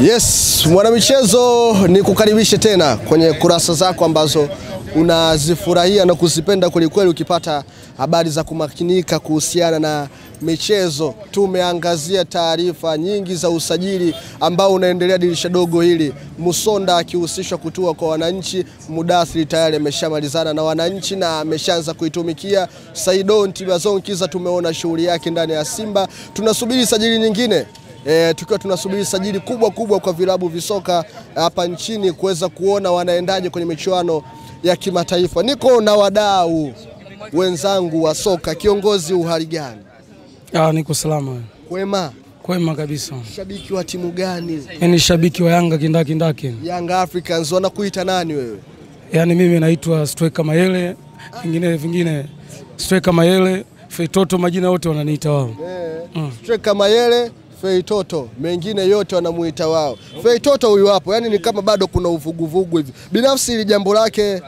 Yes, mwanamichezo, ni kukaribishe tena kwenye kurasa zako ambazo unazifurahia na kuzipenda kwelikweli, ukipata habari za kumakinika kuhusiana na michezo. Tumeangazia taarifa nyingi za usajili ambao unaendelea dirisha dogo hili, Musonda akihusishwa kutua kwa wananchi. Mudathiri tayari ameshamalizana na wananchi na ameshaanza kuitumikia. Saidon Tibazonkiza tumeona shughuli yake ndani ya Simba. Tunasubiri sajili nyingine E, tukiwa tunasubiri sajili kubwa kubwa kwa vilabu visoka hapa nchini kuweza kuona wanaendaje kwenye michuano ya kimataifa. Niko na wadau wenzangu wa soka. Kiongozi, uhali gani? Ah, niko salama. Kwema. Kwema kabisa. Shabiki wa timu gani? Mimi shabiki wa Yanga kindakindaki. Yanga Africans. Wanakuita nani wewe? yani mimi naitwa Striker Mayele, vingine vingine Striker Mayele, Fetoto, majina yote wananiita wao. Yeah. Mm. Striker Mayele, Feitoto, mengine yote wanamuita wao. Feitoto huyu hapo, yani ni kama bado kuna uvuguvugu hivi. Binafsi ili jambo lake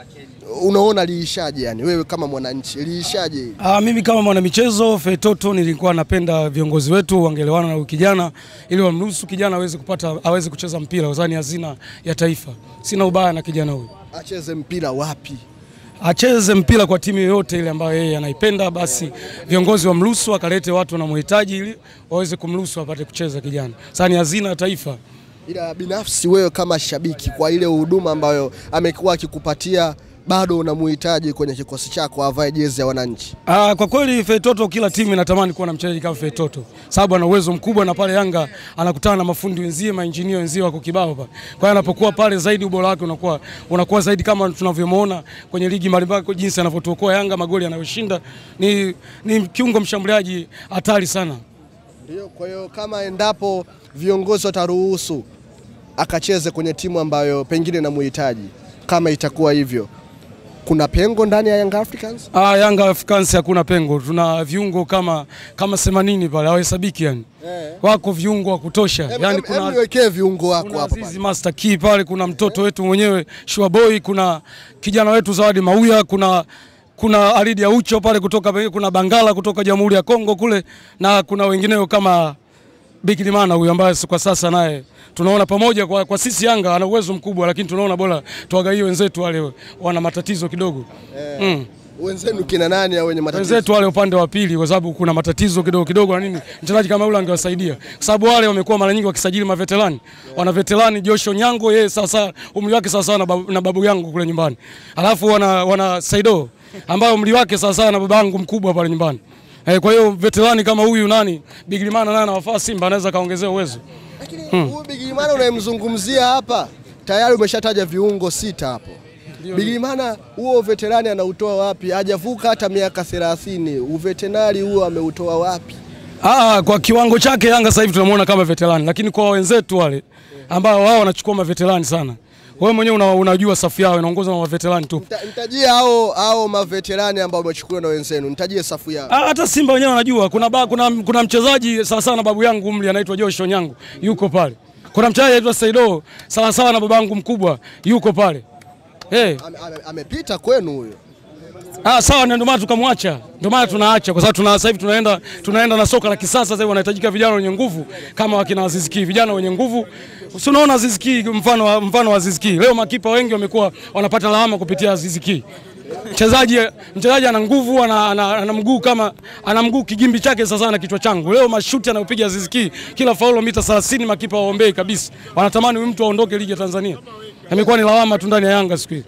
unaona liishaje? Yani wewe kama mwananchi liishaje? Ah, mimi kama mwanamichezo Feitoto nilikuwa napenda viongozi wetu wangelewana na kijana ili wamruhusu kijana aweze kupata aweze kucheza mpira kwa sababu ni hazina ya taifa. Sina ubaya na kijana huyu. Acheze mpira wapi? Acheze mpira kwa timu yoyote ile ambayo yeye anaipenda, basi viongozi wamruhusu, akalete watu wanamhitaji ili waweze kumruhusu apate kucheza kijana. Sasa ni hazina ya taifa. Ila binafsi wewe kama shabiki, kwa ile huduma ambayo amekuwa akikupatia, bado unamuhitaji kwenye kikosi chako avae jezi ya wananchi? Ah, kwa kweli Feitoto, kila timu inatamani kuwa na mchezaji kama Feitoto sababu ana uwezo mkubwa, na pale Yanga anakutana na mafundi wenzie, mainjinia wenzie wako kibao pale. Kwa hiyo anapokuwa pale zaidi ubora wake unakuwa unakuwa zaidi, kama tunavyomwona kwenye ligi mbalimbali, jinsi anavyotuokoa Yanga magoli anayoshinda. Ni, ni kiungo mshambuliaji hatari sana. Ndio, kwa hiyo kama endapo viongozi wataruhusu akacheze kwenye timu ambayo pengine namuhitaji, kama itakuwa hivyo, kuna pengo ndani ya Young Africans? Ah, Young Africans hakuna pengo, tuna viungo kama kama 80 pale hawahesabiki yani. Eh. Wako viungo wa kutosha. Em- Yani em- kuna niwekee viungo wako hapa Azizi pale. Master Key pale, kuna mtoto wetu mwenyewe Shua Boy, kuna kijana wetu Zawadi Mauya, kuna kuna Alidi Aucho pale kutoka kuna Bangala kutoka Jamhuri ya Kongo kule na kuna wengineo kama Bikilimana huyu ambaye kwa sasa naye tunaona pamoja kwa, kwa sisi Yanga ana uwezo mkubwa, lakini tunaona bora tuwagaie wenzetu wale wana matatizo kidogo eh. mm. Wenzenu kina nani wenye matatizo? wenzetu wale upande wa pili, kwa sababu kuna matatizo kidogo kidogo na nini, mchezaji kama yule angewasaidia, kwa sababu wale wamekuwa mara nyingi wakisajili maveterani. yeah. Wana veterani Josho Nyango, yeye sasa umri wake sawa na babu, na babu yangu kule nyumbani, alafu wana, wana Saido ambayo umri wake sawa na baba yangu mkubwa pale nyumbani. Eh, kwa hiyo veterani kama huyu nani Bigirimana naye anawafaa Simba, anaweza kaongezea uwezo. Lakini huyu Bigirimana unayemzungumzia hapa tayari umeshataja viungo sita hapo. Bigirimana huo veterani anautoa wapi? Hajavuka hata miaka 30. Uveterani huo ameutoa wapi? Ah, kwa kiwango chake Yanga sasa hivi tunamuona kama veterani, lakini kwa wenzetu wale ambao wao wanachukua maveterani sana, wewe mwenyewe una, unajua safu yao inaongozwa na maveterani tu. Nita- Nitajie hao hao maveterani ambao wamechukuliwa na wenzenu, nitajie safu yao. Ah, hata Simba wenyewe wanajua kuna, ba, kuna, kuna mchezaji sawa sawa na babu yangu mli anaitwa Joshua nyangu yuko pale. Kuna mchezaji anaitwa Saido sawa sawa na babangu mkubwa yuko pale. Hey. Amepita Ame- ame- kwenu huyo. Ah, sawa ndio maana tukamwacha. Ndio maana tunaacha kwa sababu tuna sasa hivi tunaenda tunaenda na soka la kisasa sasa hivi wanahitajika vijana wenye nguvu kama wakina Aziz Ki, vijana wenye nguvu. Si unaona Aziz Ki mfano mfano wa Aziz Ki. Leo makipa wengi wamekuwa wanapata lawama kupitia Aziz Ki. Mchezaji mchezaji ana nguvu ana, ana, ana mguu kama ana mguu kigimbi chake sasa na kichwa changu. Leo mashuti anayopiga Aziz Ki kila faulo mita 30 makipa waombei kabisa. Wanatamani huyu mtu aondoke ligi ya Tanzania. Amekuwa ni lawama tu ndani ya Yanga siku hizi.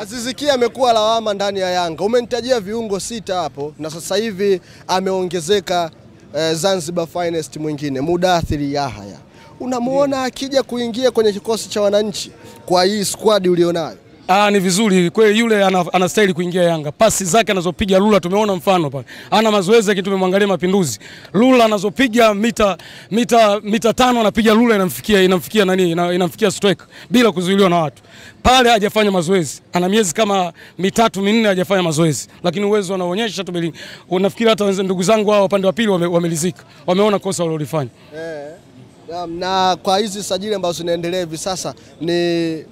Aziz Ki amekuwa lawama ndani ya Yanga. Umenitajia viungo sita hapo na sasa hivi ameongezeka eh, Zanzibar finest mwingine Mudathiri Yahaya. Unamuona akija kuingia kwenye kikosi cha wananchi kwa hii squad ulionayo? Ah, ni vizuri kweli, yule ana- anastahili kuingia Yanga. Pasi zake anazopiga Lula tumeona mfano pale, ana mazoezi lakini tumemwangalia Mapinduzi. Lula anazopiga mita mita mita tano anapiga Lula inamfikia inamfikia nani inamfikia strike bila kuzuiliwa na watu pale. Hajafanya mazoezi, ana miezi kama mitatu minne hajafanya mazoezi, lakini uwezo anaonyesha tumeli. Unafikiri hata ndugu zangu hao upande wa pili wame- wamelizika, wameona kosa walilofanya. Eh, na kwa hizi sajili ambazo zinaendelea hivi sasa ni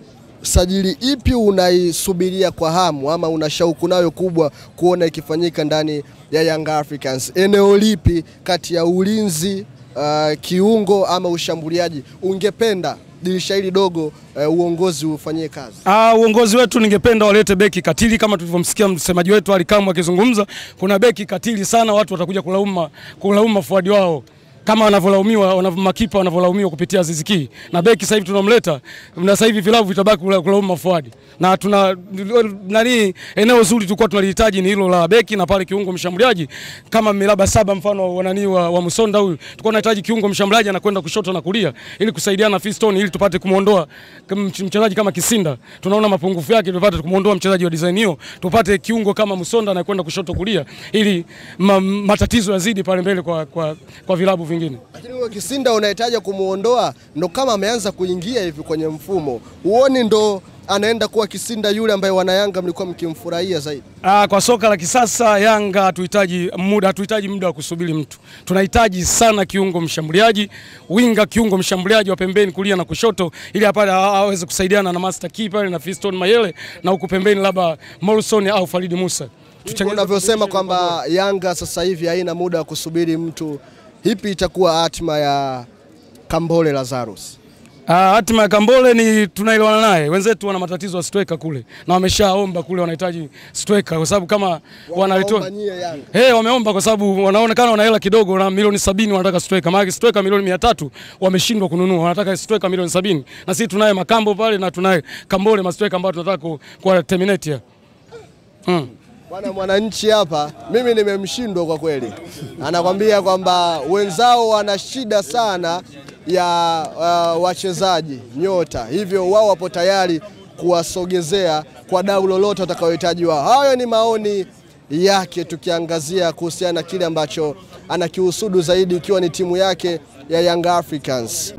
sajili ipi unaisubiria kwa hamu ama una shauku nayo kubwa kuona ikifanyika ndani ya Young Africans? Eneo lipi kati ya ulinzi uh, kiungo ama ushambuliaji, ungependa dirisha hili dogo uh, uongozi ufanyie kazi? Ah, uongozi wetu ningependa walete beki katili kama tulivyomsikia msemaji wetu Ali Kamwe akizungumza. Kuna beki katili sana, watu watakuja kulauma kulauma fuadi wao kama wanavyolaumiwa wana, makipa wanavyolaumiwa kupitia Ziziki na beki sasa hivi tunamleta, na sasa hivi vilabu vitabaki kulaumu mafuadi, na tuna nani, eneo zuri tulikuwa tunalihitaji ni hilo la beki na pale kiungo mshambuliaji. Kama miraba saba, mfano wa nani wa, wa Musonda huyu, tulikuwa tunahitaji kiungo mshambuliaji anakwenda kushoto na kulia, ili kusaidiana na Fiston, ili tupate kumuondoa mchezaji kama Kisinda, tunaona mapungufu yake, tupate kumuondoa mchezaji wa design hiyo, tupate kiungo kama Musonda anakwenda kushoto kulia, ili ma, matatizo yazidi pale mbele kwa, kwa, kwa vilabu vingine. Lakini huyo Kisinda unahitaji kumuondoa, ndo kama ameanza kuingia hivi kwenye mfumo, huoni ndo anaenda kuwa Kisinda yule ambaye wanayanga mlikuwa mkimfurahia zaidi? Aa, kwa soka la kisasa Yanga hatuhitaji muda, hatuhitaji muda wa kusubiri mtu. Tunahitaji sana kiungo mshambuliaji, winga kiungo mshambuliaji wa pembeni kulia na kushoto, ili hapale aweze kusaidiana na Master Key pale na Fiston Mayele, na huku pembeni labda Morrison au Faridi Musa. Unavyosema kwamba Yanga sasa hivi haina muda wa kusubiri mtu, hipi itakuwa hatima ya Kambole Lazarus? Ah, hatima ya Kambole ni tunaelewana naye. Wenzetu wana matatizo ya striker kule na wameshaomba kule, wanahitaji striker kwa sababu kama wanalitoa hey, wameomba kwa sababu wanaonekana wana hela kidogo, na milioni sabini wanataka striker. Maana striker milioni mia tatu wameshindwa kununua, wanataka striker milioni sabini na sisi tunaye Makambo pale na tunaye Kambole, ma striker ambao tunataka kwa terminate hmm. Bwana Mwananchi hapa, mimi nimemshindwa kwa kweli. Anakwambia kwamba wenzao wana shida sana ya uh, wachezaji nyota, hivyo wao wapo tayari kuwasogezea kwa dau lolote watakayohitaji wao. Hayo ni maoni yake, tukiangazia kuhusiana na kile ambacho anakihusudu zaidi, ikiwa ni timu yake ya Young Africans.